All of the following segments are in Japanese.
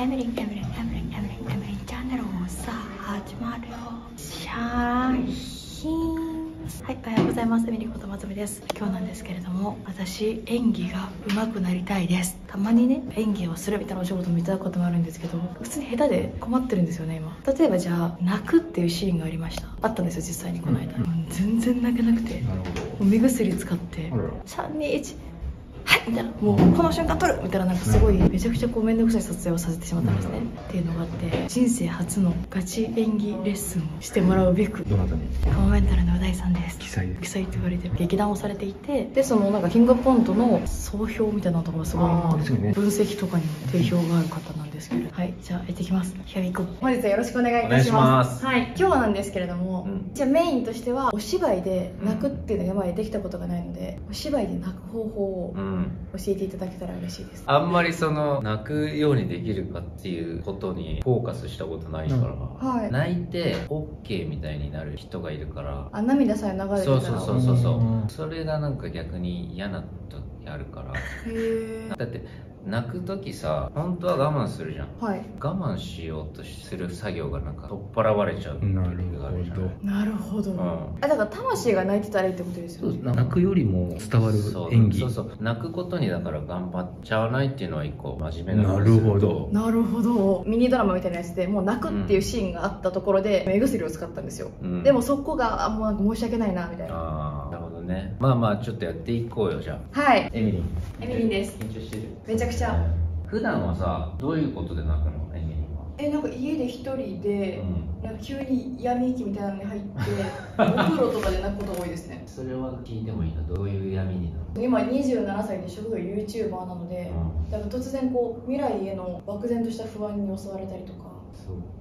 エミリンエミリンエミリンエミリンエミリンチャンネルさあ始まるよシャーヒーンはい、おはようございます。エミリことまつみです。今日なんですけれども、私、演技が上手くなりたいです。たまにね、演技をするみたいなお仕事もいただくこともあるんですけど、普通に下手で困ってるんですよね、今。例えばじゃあ、泣くっていうシーンがありました。あったんですよ、実際にこの間。うんうん全然泣けなくて、なるもう目薬使ってほど。あら3、2、1、はいみたいな。もうこの瞬間撮るみたいななんかすごいめちゃくちゃこう面倒くさい撮影をさせてしまったんですね、っていうのがあって人生初のガチ演技レッスンをしてもらうべく。どなたに？カモメンタルのう大さんです。記載記載って言われて劇団をされていてでそのなんかキングコントの総評みたいなところがすごい分析とかにも定評がある方なんですけど。はいじゃあ行ってきます。ヒアビコ本日はよろしくお願いいたします。お願いしはい今日なんですけれども、うん。じゃあメインとしてはお芝居で泣くっていうのが今までできたことがないのでお芝居で泣く方法をうん、教えていただけたら嬉しいです。あんまりその泣くようにできるかっていうことにフォーカスしたことないから、はい。泣いて OK みたいになる人がいるからあ涙さえ流れてたら。そうそうそうそうそうう。ん。それがなんか逆に嫌な時あるから。へだって泣く時さ本当は我慢するじゃん。ーはい。我慢しようとする作業がなんか取っ払われちゃうっていうなる時があるじゃない。ほなるほど、ん。あだから魂が泣いてたらいいってことですよね。泣くよりも伝わるそう。演技。そうそう。泣くことにだから頑張っちゃわないっていうのは一個真面目ななるほど。なるほど。ミニドラマみたいなやつでもう泣くっていうシーンがあったところで目薬を使ったんですよ、うん。でもそこがあもうなんか申し訳ないなみたいなどね。まあまあちょっとやっていこうよじゃあ。はい。エミリン。エミリンです。緊張してる。めちゃくちゃ。普段はさどういうことで泣くのエミリンは？えなんか家で一人で、うん。なんか急に闇期みたいなのに入って お風呂とかで泣くことが多いですね。それは聞いてもいいのどういう闇になる今27歳で職業 YouTuber なので、のだから突然こう未来への漠然とした不安に襲われたりとか。そう。か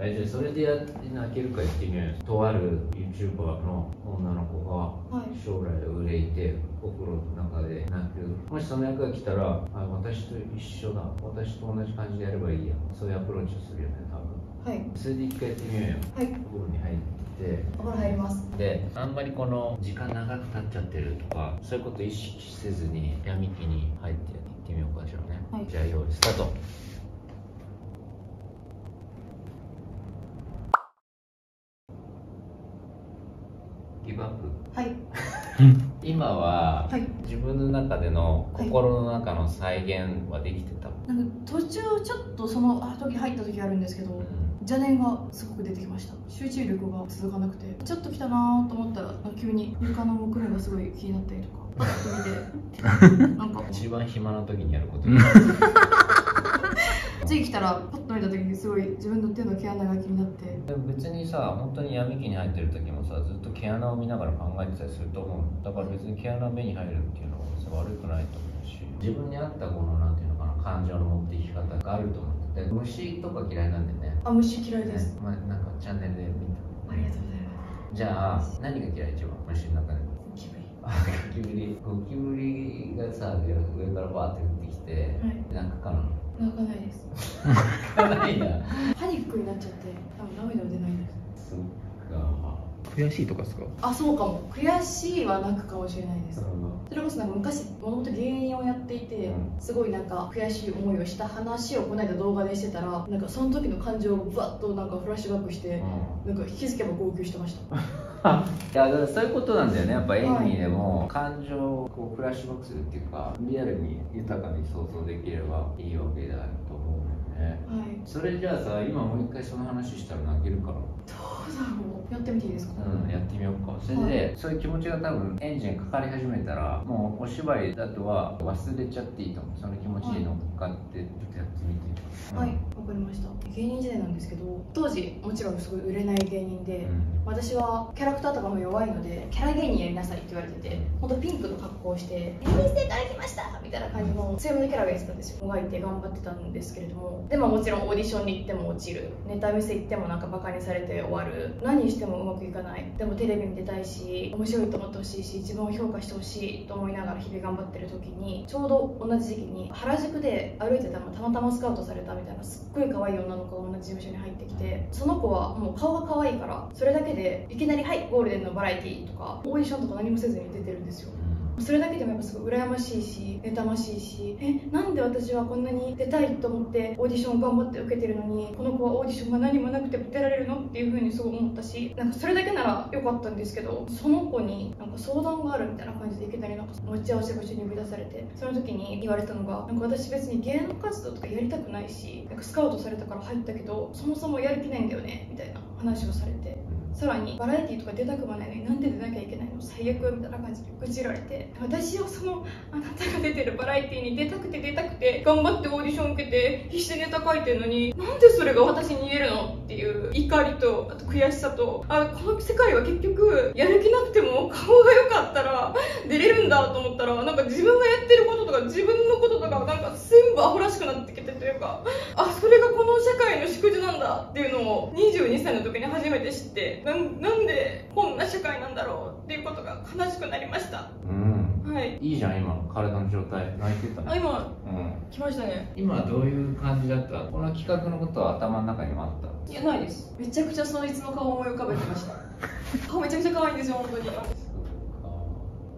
えじゃあそれでやって泣けるかやってみよう。よとある YouTuber の女の子がはい。将来憂いてお風呂の中で泣く。もしその役が来たらあ私と一緒だ。私と同じ感じでやればいいや。そういうアプローチをするよね多分。はい。それで一回やってみようよ。はい。お風呂に入って。お風呂入ります。であんまりこの時間長く経っちゃってるとかそういうこと意識せずに闇期に入ってやってみようかじゃあね、はい。じゃあ用意スタートギブアップはい今ははい。自分の中でのはい心の中の再現はできてた、なんか途中ちょっとそのあ時入った時あるんですけど邪念がすごく出てきました。集中力が続かなくて。ちょっと来たなと思ったら急に床の木目がすごい気になったりとかパッと見て。なんか。一番暇な時にやること、う ん次来たらパッた時にすごい自分の手の毛穴が気になって。でも別にさ本当に闇期に入ってる時もさずっと毛穴を見ながら考えてたりすると思う。だから別に毛穴目に入るっていうのは別に悪くないと思うし。自分に合ったこのなんていうのかな感情の持っていき方があると思ってで虫とか嫌いなんでね。あ虫嫌いです、まあ、なんかチャンネルで見た。ありがとうございます。じゃあ何が嫌い一番？虫の中でゴキブリ。あゴキブリ。ゴキブリがさ上からバーって降ってきて、はい。泣くかな泣かないです。泣かないんだ。パニックになっちゃって多分涙は出ないです。そっか悔しいとかですか？あそうかも。悔しいは泣くかもしれないです。それこそなんか昔もともと芸人をやっていて、うん。すごいなんか悔しい思いをした話をこの間動画でしてたらなんかその時の感情がぶわっとなんかフラッシュバックしてうん。なんか気づけば号泣してました。いやだからそういうことなんだよね。やっぱ演技でも感情をこうフラッシュバックするっていうかリアルに豊かに想像できればいいわけだと思うね。はい。それじゃあさ今もう一回その話したら泣けるかなどうだろう。やってみていいですか、うんやってみようか。それで、そういう気持ちが多分エンジンかかり始めたらもうお芝居だとは忘れちゃっていいと思う。その気持ちに乗っかってちょっとやってみて、うんはいわかりました。芸人時代なんですけど当時もちろんすごい売れない芸人で、うん。私はキャラクターとかも弱いのでキャラ芸人やりなさいって言われてて本当ピンクの格好をして「見せていただきました!」みたいな感じの強めのキャラがやってたんですよ。もがいて頑張ってたんですけれども。でももちろんオーディションに行っても落ちる。ネタ見せ行ってもなんかバカにされて終わる。何してもうまくいかない。でもテレビに出たいし面白いと思ってほしいし自分を評価してほしいと思いながら日々頑張ってる時にちょうど同じ時期に原宿で歩いてたらたまたまスカウトされたみたいなすっごい可愛い女の子が同じ事務所に入ってきてその子はもう顔が可愛いからそれだけでいきなり「はいゴールデンのバラエティー」とかオーディションとか何もせずに出てるんですよ。それだけでもやっぱすごい羨ましいし妬ましいしえなんで私はこんなに出たいと思ってオーディションを頑張って受けてるのにこの子はオーディションが何もなくても出られるのっていう風にすごい思ったしなんかそれだけなら良かったんですけどその子になんか相談があるみたいな感じでいきなりなんか待ち合わせ場所に呼び出されてその時に言われたのがなんか私別に芸能活動とかやりたくないしなんかスカウトされたから入ったけどそもそもやる気ないんだよねみたいな話をされて。さらにバラエティーとか出たくもないのになんで出なきゃいけないの？最悪みたいな感じで愚痴られて。私はそのあなたが出てるバラエティーに出たくて出たくて頑張ってオーディション受けて必死でネタ書いてるのになんでそれが私に言えるの？っていう怒りとあと悔しさと。あこの世界は結局やる気なくても顔が良かったら出れるんだと思ったらなんか自分がやってることとか自分のこととかなんか全部アホらしくなってきてというかあそれがこの社会の祝辞なんだっていうのを22歳の時に初めて知って。なんなんでこんな社会なんだろうっていうことが悲しくなりました。うん。はい。いいじゃん今。体の状態泣いてたあ今うん。来ましたね。今どういう感じだった？この企画のことは頭の中にもあった？いやないです。めちゃくちゃそいつの顔を思い浮かべてました。顔めちゃくちゃ可愛いんですよ本当に。そうか。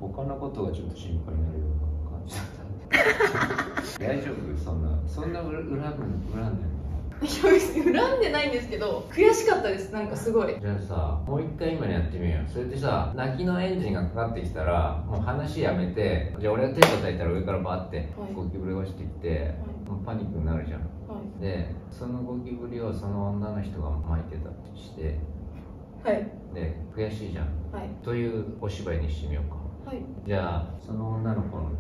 他のことがちょっと心配になるような感じだった。大丈夫？そんなそんな恨む恨んでる 恨んでないんですけど悔しかったです。なんかすごい。じゃあさもう一回今のやってみようそれでさ泣きのエンジンがかかってきたらもう話やめてじゃあ俺が手叩いたら上からバーってはい。ゴキブリ落ちてきて、もうパニックになるじゃん。はい。でそのゴキブリをその女の人が巻いてたとしてはい。で悔しいじゃん。はい。というお芝居にしてみようか。はい。じゃあその女の子の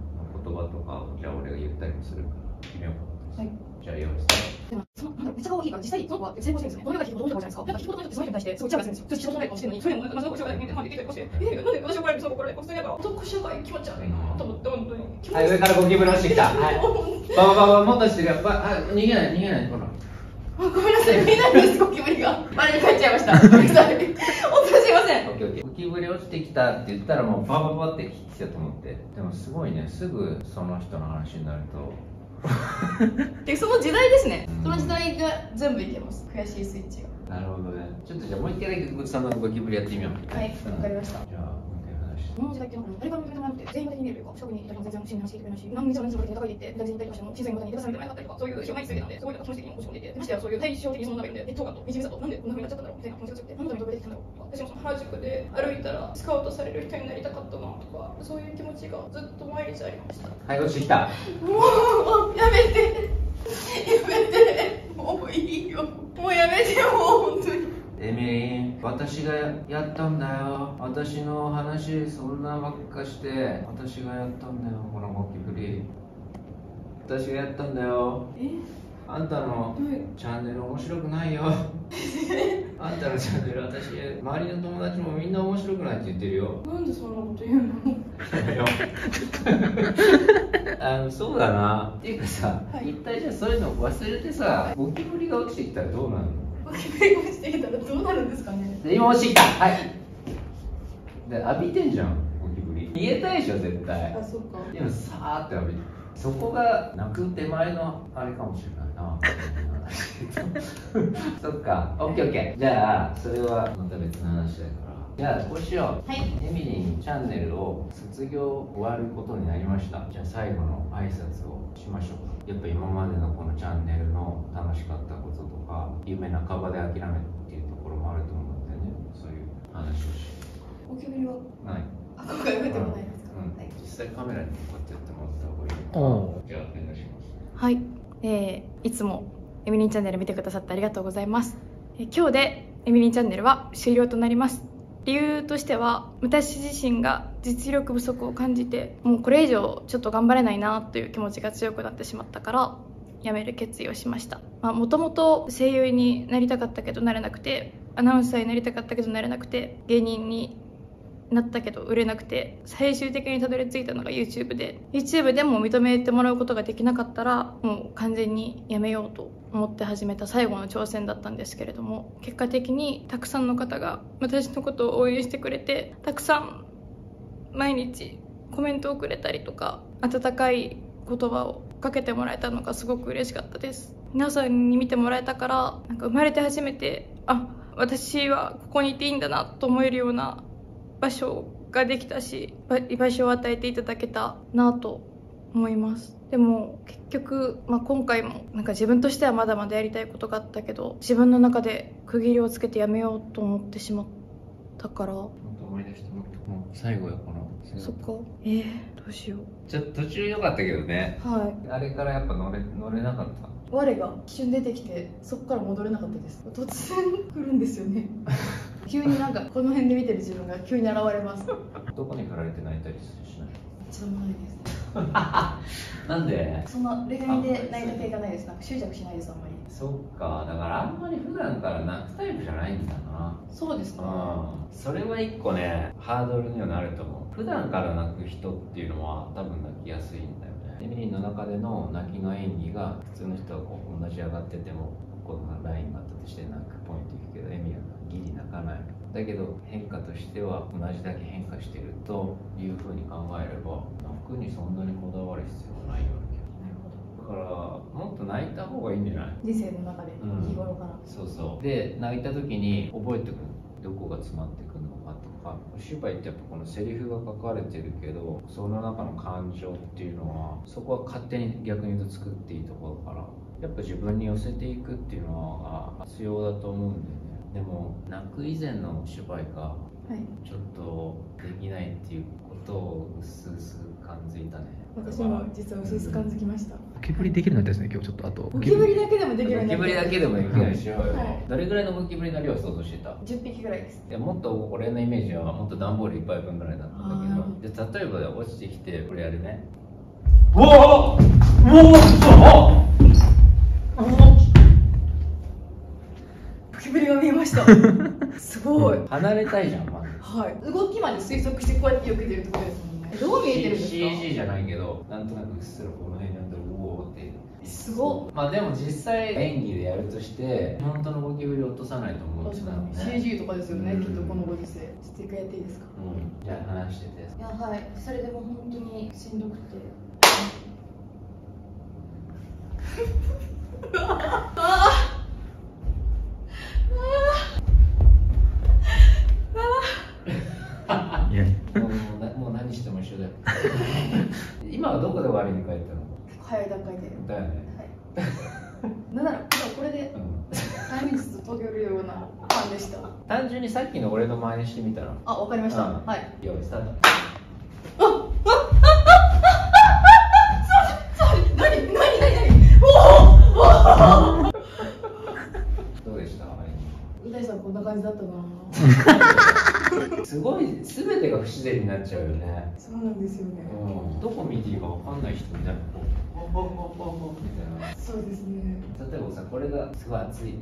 言葉とかをじゃあ俺が言ったりもするから決めようかはいじゃあ用意スでもそのめっちゃ可愛いから実際その子は成功してるんですねこの世界で聞くことじゃないですかなんか聞くことないってその人に対してすごいチャラするんですよちょっと仕事ない顔してるのにそれもなんかその子社会に出てきたりとかしてえなんで私怒られるそう怒られる普通になんか男社会気持ち悪いなと思って本当にはい上からゴキブリ落ちてきたはいババババもっとしてるよばあ逃げない逃げないほらあごめんなさい見えないですゴキブリがあれに帰っちゃいましたごめんなさい本当すいませんゴキブリ落ちてきたって言ったらもうバババって来たと思ってでもすごいねすぐその人の話になるとでその時代ですね。うんその時代が全部いけます。悔しいスイッチが。なるほどね。ちょっとじゃあもう一回だけそのゴキブリやってみよう。はいわかりました。じゃあもう一回話してこの時代っていう誰からも認めてもらって全員が手に入れるというか近くにいた人も全然真に話してくれないし何日も何日もかけて高いって大事にいたりとかしても審査員の方に出されてもらえなかったりとかそういう人が毎日ついてたんですごいなんか気持ち的に落ち込んでいてましてやそういう対照的にその中でえとかと惨めさとなんでこんな風になっちゃったんだろうみたいな気持ちが強くて何のために飛べてきたんだろうとか私もその原宿で歩いたらスカウトされる人になりたかったなとかそういう気持ちがずっと毎日ありましたはい落ちてきたもうやめてやめてもういいよもうやめてもう本当にエミリン私がやったんだよ。私の話そんなばっかして。私がやったんだよ。このゴキブリ。私がやったんだよ。え？あんたのはいチャンネル面白くないよ。あんたのチャンネル私周りの友達もみんな面白くないって言ってるよ。なんでそんなこと言うの？あのそうだな。っていうかさ、はい。一体じゃあそういうの忘れてさゴキブリが落ちてきたらどうなるの？ゴキブリが落ちてきたらどうなるんですかね。で今落ちてきたはい。で浴びてんじゃんゴキブリ。逃げたいでしょ絶対。あそっか。でもさーって浴びてそこが泣く手前のあれかもしれないな。そっか。オッケーオッケー。じゃあそれはまた別の話だからじゃあこうしよう。はい。エミリンチャンネルを卒業終わることになりました。じゃあ最後の挨拶をしましょう。かやっぱ今までのこのチャンネルの楽しかったこととか夢半ばで諦めるっていうところもあると思うんでね。そういう話をしゴキブリは？ない。あ今回覚えてもない。ですか、うん。はい実際カメラにこうやってやってもらった方がいいおじゃあお願いします。はい、えーいつもエミリンチャンネル見てくださってありがとうございます、えー今日でエミリンチャンネルは終了となります理由としては私自身が実力不足を感じてもうこれ以上ちょっと頑張れないなという気持ちが強くなってしまったから辞める決意をしました。もともと声優になりたかったけどなれなくてアナウンサーになりたかったけどなれなくて芸人になったけど売れなくて最終的にたどり着いたのが YouTube で。YouTube でも認めてもらうことができなかったらもう完全にやめようと思って始めた最後の挑戦だったんですけれども結果的にたくさんの方が私のことを応援してくれてたくさん毎日コメントをくれたりとか温かい言葉をかけてもらえたのがすごく嬉しかったです。皆さんに見てもらえたからなんか生まれて初めてあ私はここにいていいんだなと思えるような場所ができたし居場所を与えていただけたなと思います。でも結局、まあ、今回もなんか自分としてはまだまだやりたいことがあったけど自分の中で区切りをつけてやめようと思ってしまったから。思い出して最後よこの。そっか。えー、どうしよちょっと途中良かったけどね。うはい。あれからやっぱ乗れ乗れなかった？我が一瞬出てきてそこから戻れなかったです。突然来るんですよね 急になんかこの辺で見てる自分が急に現れます。どこに駆られて泣いたりしない？一度もないです なんで？そんな恋愛で泣いた経過ないです。なんか執着しないですあんまり。そっか。だからあんまり普段から泣くタイプじゃないんだな。そうですかうん。それは一個ねハードルにはなると思う。普段から泣く人っていうのは多分泣きやすいんだよね。エミリーの中での泣きの演技が普通の人はこう同じ上がっててもこのラインがあったとして泣くポイントいくけどエミはギリ泣かないだけど変化としては同じだけ変化してるというふうに考えれば泣くにそんなにこだわる必要はないような気がなるほどだからもっと泣いた方がいいんじゃない？人生の中でうん。日頃から、そうそう。で泣いた時に覚えておく。どこが詰まってくるのかとか。お芝居ってやっぱこのセリフが書かれてるけどその中の感情っていうのはそこは勝手に逆に言うと作っていいところだからやっぱ自分に寄せていくっていうのはあ必要だと思うんだよねでも泣く以前のお芝居がはい。ちょっとできないっていうことをうすうす感じたね。私も実は薄々感づきました。ゴキブリできるようになったですね今日ちょっとあとゴキブリだけでもできるようになゴキブリだけでもできないでしょ、はい。どれぐらいのゴキブリの量を想像してた？10匹ぐらいです。いやもっと俺のイメージはもっと段ボール1杯分ぐらいだったんだあけどで例えば落ちてきてこれやるね。うわっ！うわっゴキブリが見えました。すごい。離れたいじゃんまず。はい。動きまで推測してこうやってよけてるってことですもんね。えどう見えてるんですか？CG じゃないけどなんとなくうっすらこの辺にあっおーって。すごっ。まあでも実際演技でやるとして本当のゴキブリを落とさないと思うんです確かにね。CG とかですよね、うん。きっとこのご時世。ちょっと一回やっていいですか？うん。じゃあ話してて。いやはい。それでも本当にしんどくて。いやもうもうなもう何しても一緒だよ 今はどこで割りに帰ったの？結構早い段階で。だよね。はい。なんならこれでけるような感でした。単純にさっきの俺の真似してみたら？あわかりました、うん。はい。よいスタート。どうでしたあう大さんこんな感じだったなれ すごい全てが不自然になっちゃうよね。そうなんですよね、うん。どこ見ていいかわかんない人になるこうほほほほほみたいな。そうですね。例えばさこれがすごい熱い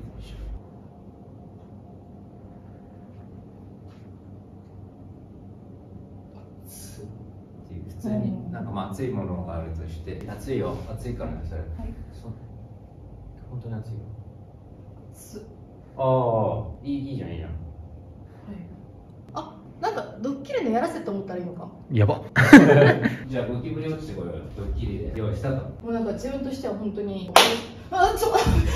普通になんかまあ熱いものがあるとして熱いよ。熱いからねそれ。はい。そう。本当に熱いよ。すああいいいいじゃんいいじゃん。あなんかドッキリのやらせと思ったらいいのか。やば。じゃあゴキブリ落ちてこよ。ドッキリで。用意スタートもうなんか自分としては本当に。あちょっと無理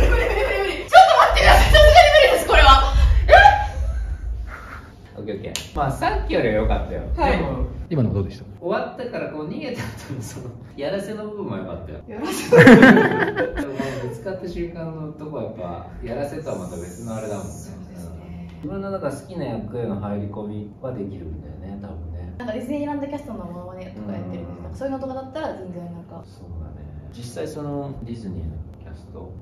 無理無理無理無理ちょっと待ってくださいさすがに無理ですこれはオッケーオッケーまあさっきよりは良かったよ、はいでも今のはどうでした？終わったからこう逃げた後のそのやらせの部分も良かったよ。やらせでもぶつかった瞬間のとこはやっぱやらせとはまた別のあれだもんね。ね。自分の中好きな役への入り込みはできるんだよね多分ね。なんかディズニーランドキャストのままねとかやってるんでうんなん。かそういうのとかだったら全然なんか。そうだね。実際そのディズニーのキャストの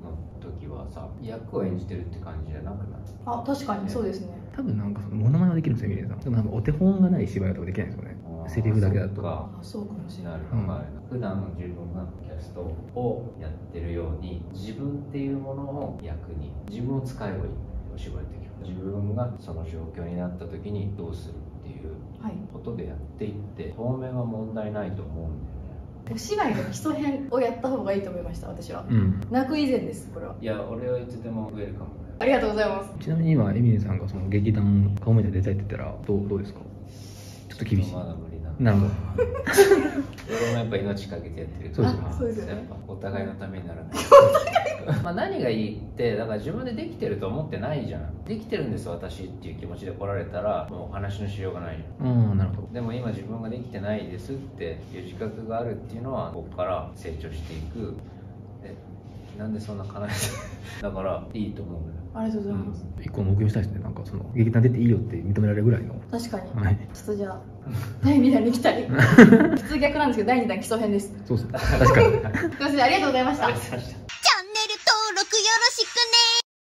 時はさ役を演じてるって感じじゃなくない？あ確かにそうですね。多分なんかそのモノマネはできるんですよミレイさん。でもなんかお手本がない芝居だとできないんですよねセリフだけだと。かあそうかもしれなない。るほど、普段の自分がキャストをやってるように自分っていうものを役に自分を使えばいい。お芝居的に自分がその状況になった時にどうするっていうはいことでやっていって当面は問題ないと思うんだよね。お芝居の基礎編をやった方がいいと思いました私は。うん。泣く以前ですこれは。いや俺はいつでもウェルカムありがとうございます。ちなみに今エミリーさんがその劇団顔見て出たいって言ったらどうどうですか？ちょっと厳しい。まだ無理だなるほど。俺もやっぱ命かけてやってるそうですよねあそうですよね。やっぱお互いのためにならない。まあ何がいいってだから自分でできてると思ってないじゃん。できてるんです私っていう気持ちで来られたらもう話のしようがないようんなるほど。でも今自分ができてないですっていう自覚があるっていうのはここから成長していく。えなんでそんな悲しい？だからいいと思うありがとうございます、一個目標したいですね。なんかその劇団出ていいよって認められるぐらいの。確かに、はい。ちょっとじゃあ 第2弾に来たり 普通逆なんですけど第2弾基礎編です。そうそう確かに。すいませんありがとうございました。ありがとうございました。チャンネル登録よろしくね